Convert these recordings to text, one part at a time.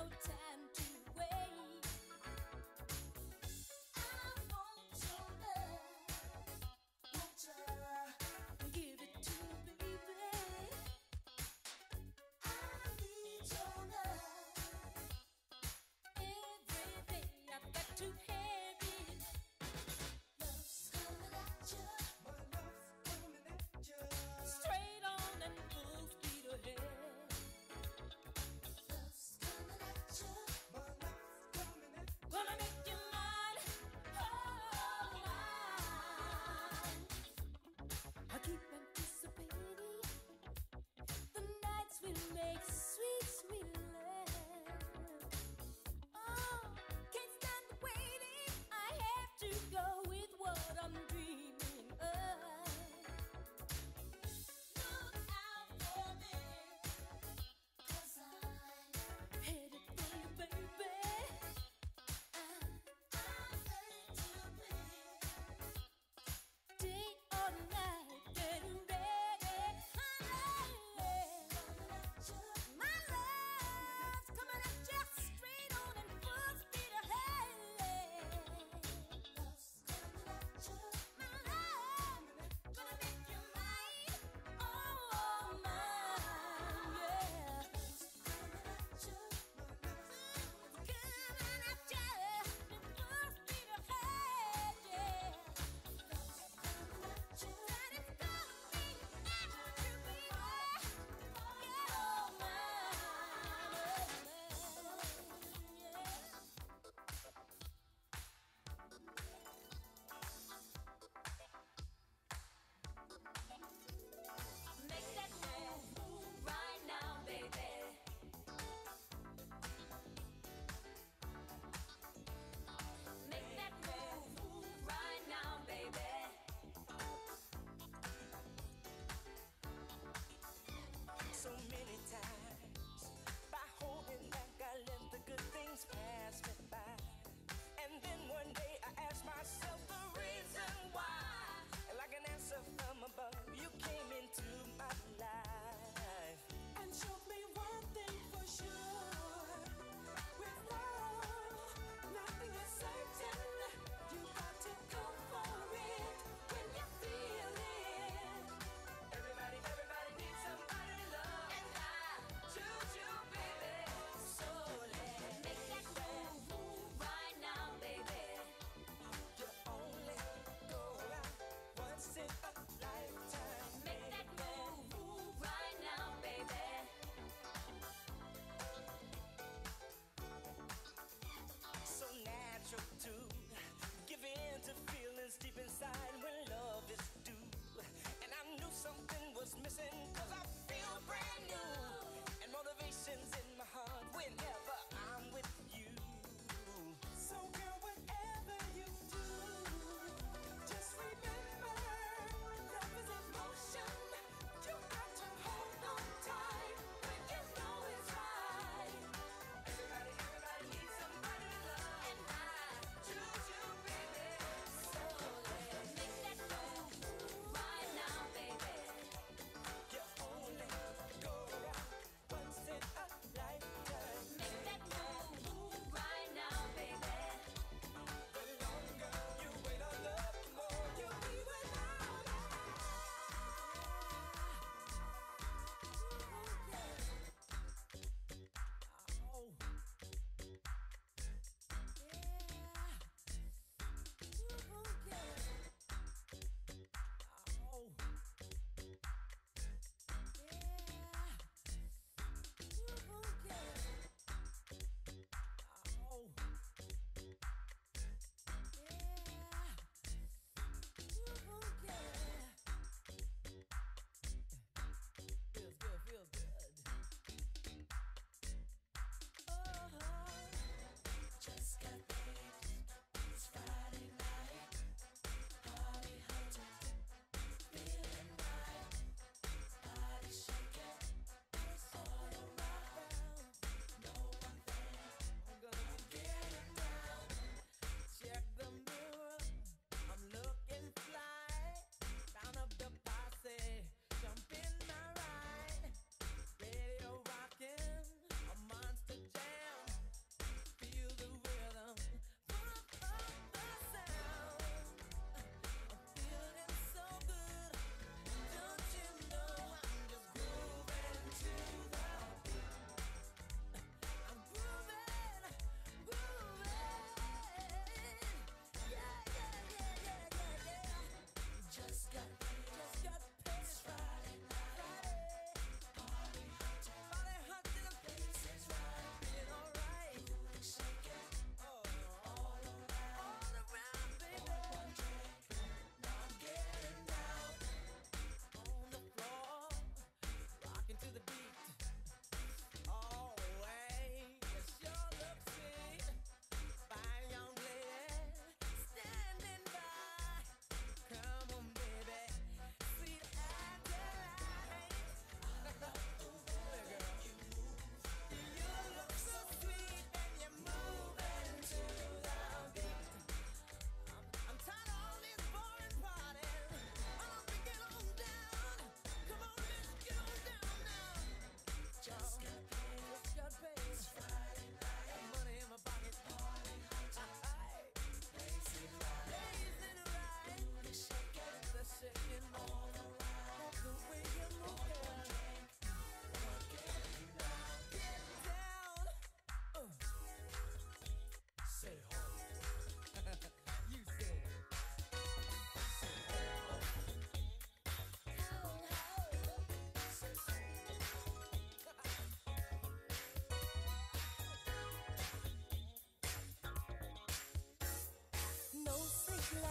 Love's coming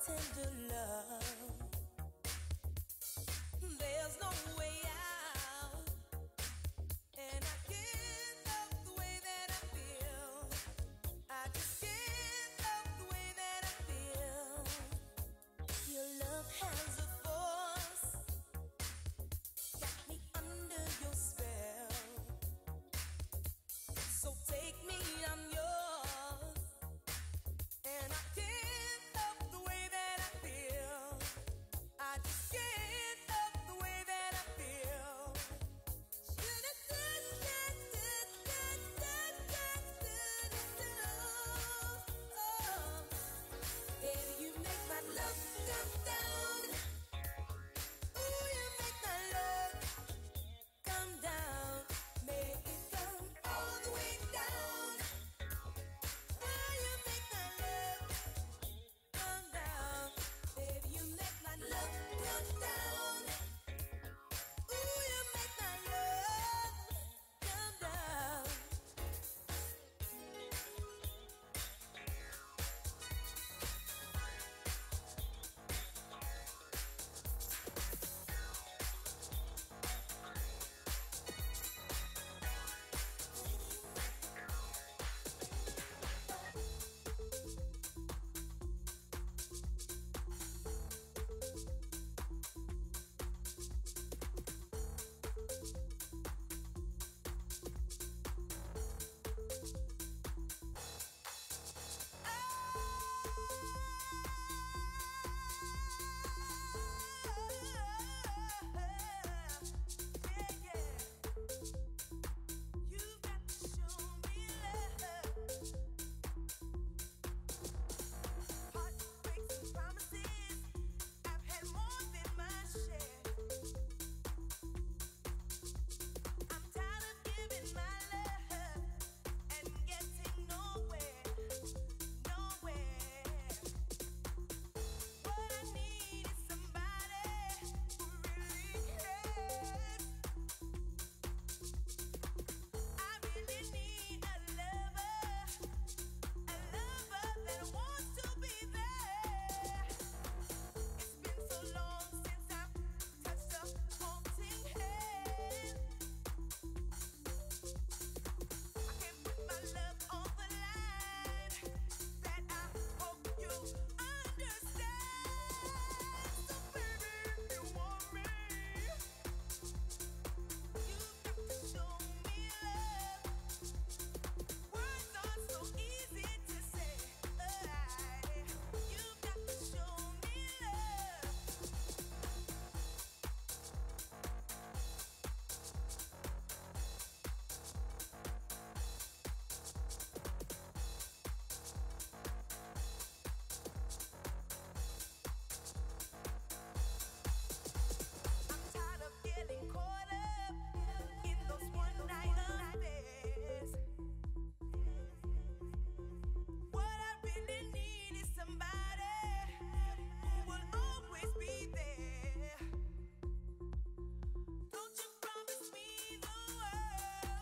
tender love. There's no way.